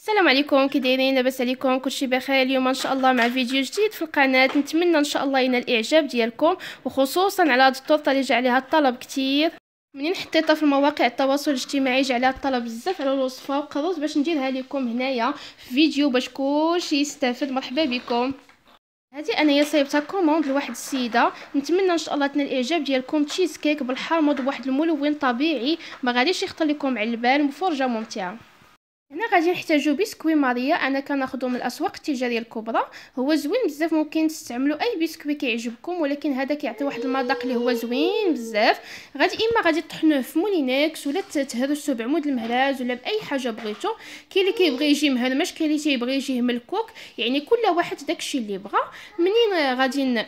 السلام عليكم كي دايرين لاباس عليكم كلشي بخير. اليوم إن شاء الله مع فيديو جديد في القناة. نتمنى إن شاء الله ينال الإعجاب ديالكم وخصوصا على هاد الطرطه اللي جا عليها الطلب كتير. منين حطيتها في مواقع التواصل الاجتماعي؟ جا عليها الطلب بزاف على الوصفه وقررت باش نديرها لكم هنايا في فيديو باش كلشي يستافد. مرحبا بكم. هذه انايا صايبتها commande لواحد السيدة. نتمنى إن شاء الله تنال الإعجاب ديالكم. تشيز كيك بالحامض بواحد الملون طبيعي. ما غاديش يخطر لكم على البال. مفرجة ممتعة. هنا غادي نحتاجو بسكوي ماريا. أنا كناخذو من الأسواق التجارية الكبرى. هو زوين بزاف ممكن تستعملوا أي بسكوي كيعجبكم ولكن هذا كيعطي واحد المذاق اللي هو زوين بزاف. غادي إما غادي تطحنوه في Moulinex ولا تهرسوه بعمود المهراز ولا بأي حاجة بغيتو. كاين اللي كيبغي يجي مهرمش كاين اللي تيبغي يجي ملكوك. يعني كل واحد داكشي اللي بغى منين غادي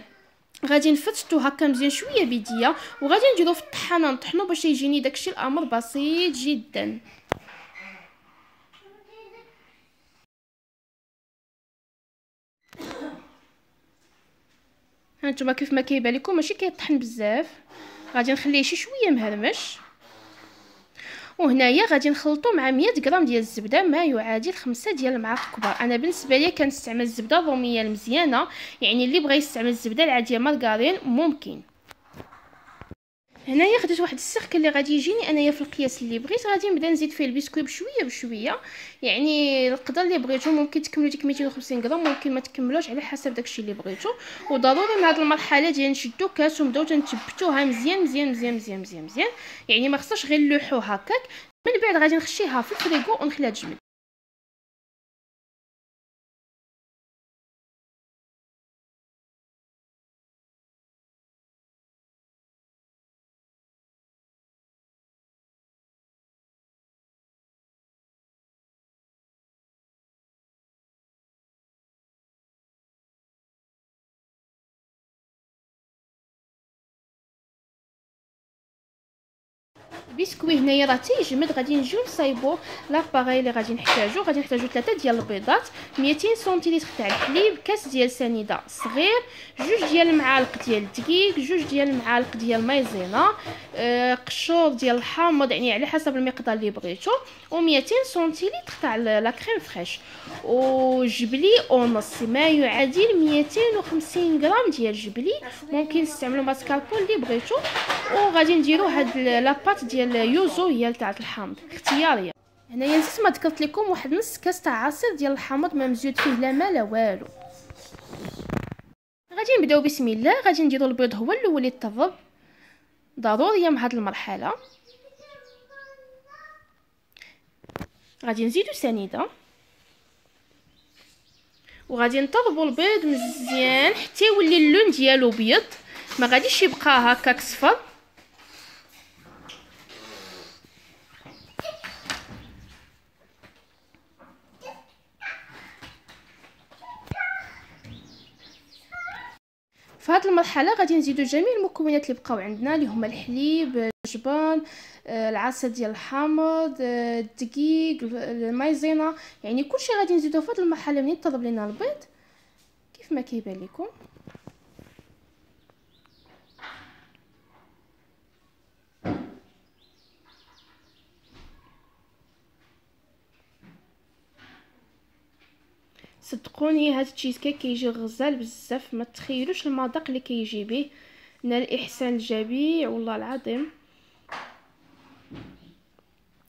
غادي نفتتو هكا مزيان شوية بيدية وغادي نديرو في الطحانه نطحنو باش يجيني داكشي الأمر بسيط جدا. هانتوما كيف ما كيبان لكم ماشي كيطحن بزاف. غادي نخليه شي شوية مهرمش. وهنايا غادي نخلطو مع 100 غرام ديال الزبدة ما يعادل خمسة ديال المعالق كبار. أنا بالنسبة لي كنستعمل الزبدة الروميه المزيانه يعني اللي بغى يستعمل الزبدة العادية مارغرين ممكن. هنايا خديت واحد السيركل اللي غادي يجيني انايا في القياس اللي بغيت غادي نبدا نزيد فيه البسكوي بشويه بشوية. يعني القدر اللي بغيتو ممكن تكملوا ديك 250 غرام ممكن ما تكملوش على حسب داكشي اللي بغيتو. وضروري من هذه المرحلة ديال نشدو كاس ونبداو تنثبتوها مزيان مزيان مزيان مزيان مزيان مزيان. يعني ما خصهاش غير نلوحو هكاك. من بعد غادي نخشيها في الفريغو ونخليها تجمد. البسكوي هنايا راه تيجمد غادي نجيو نصايبو l'appareil اللي غادي نحتاجو. غادي نحتاجو ثلاثة ديال البيضات 200 سنتيلتر تاع الحليب كاس ديال سنيدة صغير جوج ديال المعالق ديال الدقيق جوج ديال المعالق ديال المايزينا آه قشور ديال الحامض يعني على حسب المقدار اللي بغيتو و200 سنتيلتر تاع la crème fraîche. وجبلي ونص ما يعادل 250 غرام ديال جبلي. ممكن تستعملوا ماسكاربون اللي بغيتو. وغادي نديرو هاد la pâte ديال ديال yuzu هي تاع الحامض. اختيارية. هنايا نسيت ما ذكرت لكم واحد نص كاس تاع عصير ديال الحامض ما مزيود فيه لا ما لا والو. غادي نبداو بسم الله. غادي نديرو البيض هو الأول يطرب ضروريه مع هاد المرحلة. غادي نزيدو سنيدة. وغادي نطربوا البيض مزيان حتى يولي اللون ديالو بيض. ما غاديش يبقى هكاك صفر في هذه المرحلة غادي نزيدو جميع المكونات اللي بقاو عندنا اللي هما الحليب الجبن آه، العسل ديال الحامض آه، الدقيق المايزينا يعني كلشي غادي نزيدو في هذه المرحلة منين طلب لينا البيض. كيف ما كيبان لكم. صدقوني هاد التشيز كيك كيجي غزال بزاف ما تخيلوش المذاق اللي كيجي به. نال الإحسان الجميع والله العظيم.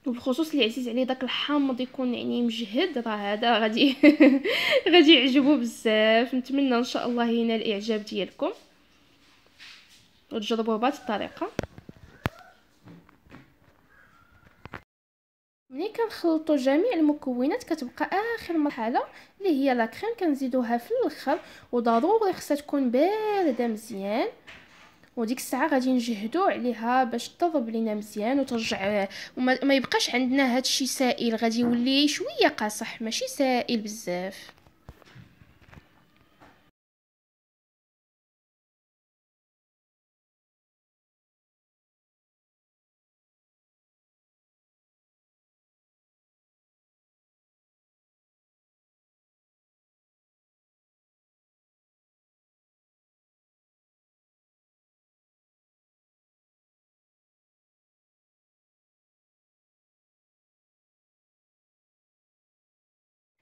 وبخصوص اللي عزيز عليه داك الحامض يكون يعني مجهد راه هذا غادي غادي يعجبو بزاف. نتمنى إن شاء الله ينال الإعجاب ديالكم. وتجربوه بهذه الطريقة. ملي كنخلطوا جميع المكونات كتبقى آخر مرحلة اللي هي لا كريم كنزيدوها في الأخر وضروري خصها تكون باردة مزيان. وديك الساعة غادي نجهدوا عليها باش تطرب لينا مزيان وترجع وما يبقاش عندنا هادشي سائل غادي يولي شوية قاصح ماشي سائل بزاف.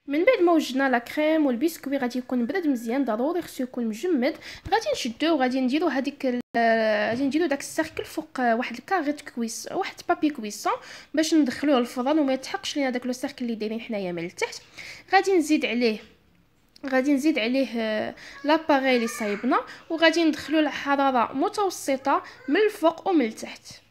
من بعد ما وجدنا la crème والبسكوي غادي يكون برد مزيان ضروري خصو يكون مجمد. غادي نشدوه وغادي نديرو هذيك غادي نديرو داك ال cercle فوق واحد الكاريت كويس واحد papier cuisson باش ندخلوه للفران وما يتحقش لينا داك le cercle اللي دايرين حنايا من التحت. غادي نزيد عليه غادي نزيد عليه l'appareil اللي صايبنا وغادي ندخلو الحراره متوسطة من الفوق ومن التحت.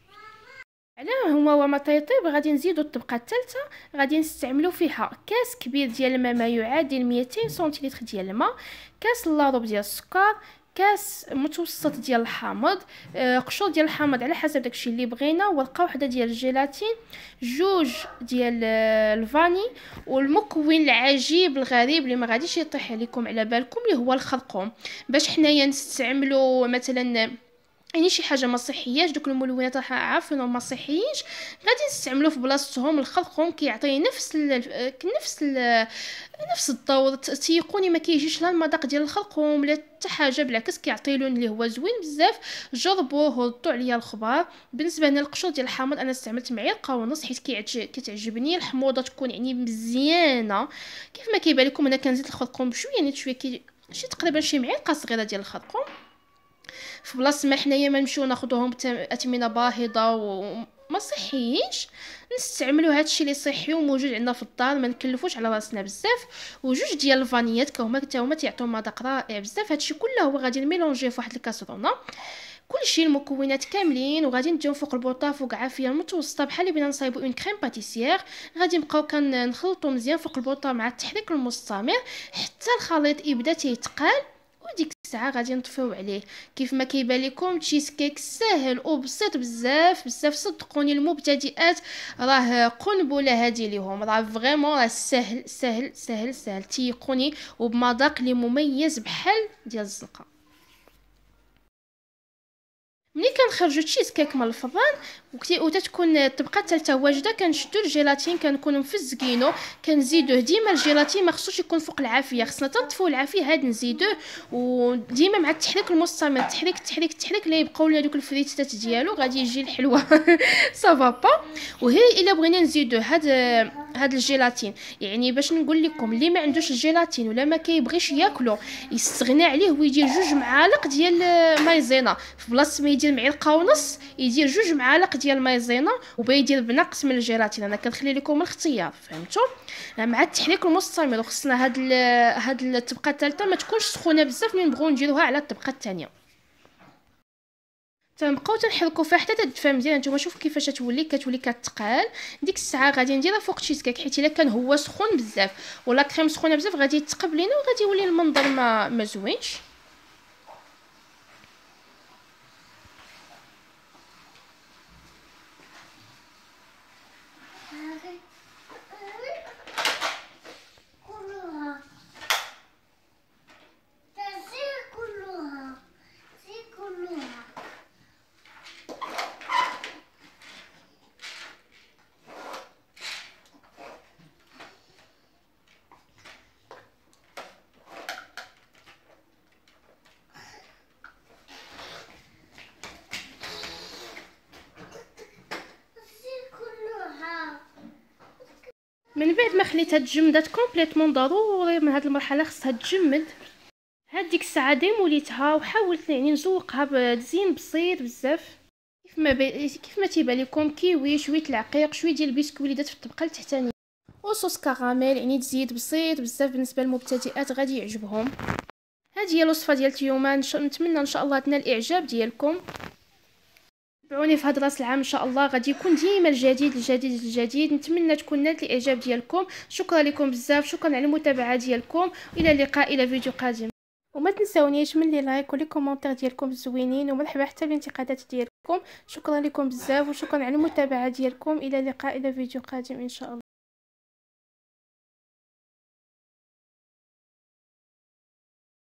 على هما وما تيطيب غادي نزيدو الطبقة الثالثة غادي نستعملو فيها كاس كبير ديال الماء ما يعادل 200 سنتيلتر ديال الماء كاس إلا روب ديال السكر كاس متوسط ديال الحامض آه قشور ديال الحامض على حسب داكشي اللي بغينا ورقه وحدة ديال الجيلاتين جوج ديال آه الفاني والمكون العجيب الغريب اللي ما غاديش يطيح عليكم على بالكم اللي هو الخرقوم. باش حنايا نستعملو مثلا يعني شي حاجة ما صحياش دوك الملونات راه عارفينهم ما صحيينش غادي نستعملو في بلاصتهم الخرقوم كيعطي نفس ال نفس ال نفس الضوء تيقوني ما كيجيش لا المذاق ديال الخرقوم لا حتى حاجة بالعكس كيعطي لون اللي هو زوين بزاف. جربوه وردوا عليا الخبار. بالنسبة لنا القشور ديال الحامض أنا استعملت معلقة ونص حيت كتعجبني. الحموضة تكون يعني مزيانة. كيف ما كيبان لكم أنا كنزيد الخرقوم بشوية يعني شوية كي شي تقريبا شي معلقة صغيرة ديال الخرقوم في بلاصه ما حنايا ما نمشيو ناخذوهم باثمنه باهظة وما صحيينش نستعملوا هادشي اللي صحي وموجود عندنا في الدار ما نكلفوش على راسنا بزاف. وجوج ديال الفانيات كهما حتى هما تيعطيو مذاق رائع بزاف. هادشي كله هو غادي ن mélanger ه في واحد الكاسرونه. كلشي المكونات كاملين وغادي نديهم فوق البوطه فوق عافيه متوسطه بحال بغينا نصايبو une crème pâtissière غادي نبقاو كنخلطو مزيان فوق البوطه مع التحريك المستمر حتى الخليط يبدأ تيتقال. وديك الساعة غادي نطفيو عليه. كيف ما كيبان لكم تشيز كيك ساهل وبسيط بزاف بزاف صدقوني المبتدئات راه قنبلة هذه ليهم. راه vraiment راه سهل سهل سهل سهل تيقوني وبمذاق اللي مميز بحال ديال الزنقة. ملي كنخرجوا تشيز كيك من الفران وتتكون الطبقة الثالثة واجدة كنشدو الجيلاتين كنكونوا مفزقينو كنزيدوه ديما. الجيلاتين ما خصوش يكون فوق العافية خصنا تنطفوا العافية هاد نزيدوه وديما مع التحريك المستمر التحريك التحريك التحريك اللي يبقاو لنا دوك الفريتات ديالو غادي يجي الحلوة. صافا با وهي إلا بغينا نزيدوه هاد هاد الجيلاتين. يعني باش نقول لكم اللي ما عندوش الجيلاتين ولا ما كيبغيش ياكلو يستغنى عليه ويدير جوج معالق ديال مايزينا. في بلاصة ما يدير معلقه ونص يدير جوج معالق ديال المايزينا وبيدير بنقص من الجيلاتين. أنا كنخلي لكم الاختيار فهمتوا؟ مع التحريك المستمر وخصنا هاد هاد الطبقة الثالثة ما تكونش سخونة بزاف من نبغيو نديروها على الطبقة الثانية. تنبقاو تنحركو فيها حتى تدفى مزيان. نتوما شوفوا كيفاش تولي كتولي كتقال. ديك الساعة غادي نديرها فوق تشيز كيك حيت إلا كان هو سخون بزاف. ولا كريم سخونة بزاف غادي يتقبل لينا وغادي يولي المنظر ما ما زوينش. من بعد ما خليتها تجمدات complètement ضروري من هاد المرحلة خصها تجمد. هاد ديك الساعة démoulé يتها وحاولت يعني نزوقها بزين بسيط بزاف. كيف ما بي... كيف ما تيبان لكم كيوي شوية العقيق شوية ديال البسكوي اللي دات في الطبقة التحتانية. و sauce caramel يعني تزيد بسيط بزاف بالنسبة للمبتدئات غادي يعجبهم. هذه هي الوصفة ديال اليوم نتمنى إن شاء الله تنال الإعجاب ديالكم. تابعوني في هذا راس العام إن شاء الله. غادي يكون ديما الجديد الجديد الجديد. نتمنى تكون نالت الإعجاب ديالكم. شكرا لكم بزاف. شكرا على المتابعة ديالكم. إلى اللقاء إلى فيديو قادم. وما تنساونيش من les likes و les commentaires ديالكم الزوينين ومرحبا حتى بالانتقادات ديالكم. شكرا لكم بزاف. وشكرا على المتابعة ديالكم. إلى اللقاء إلى فيديو قادم إن شاء الله.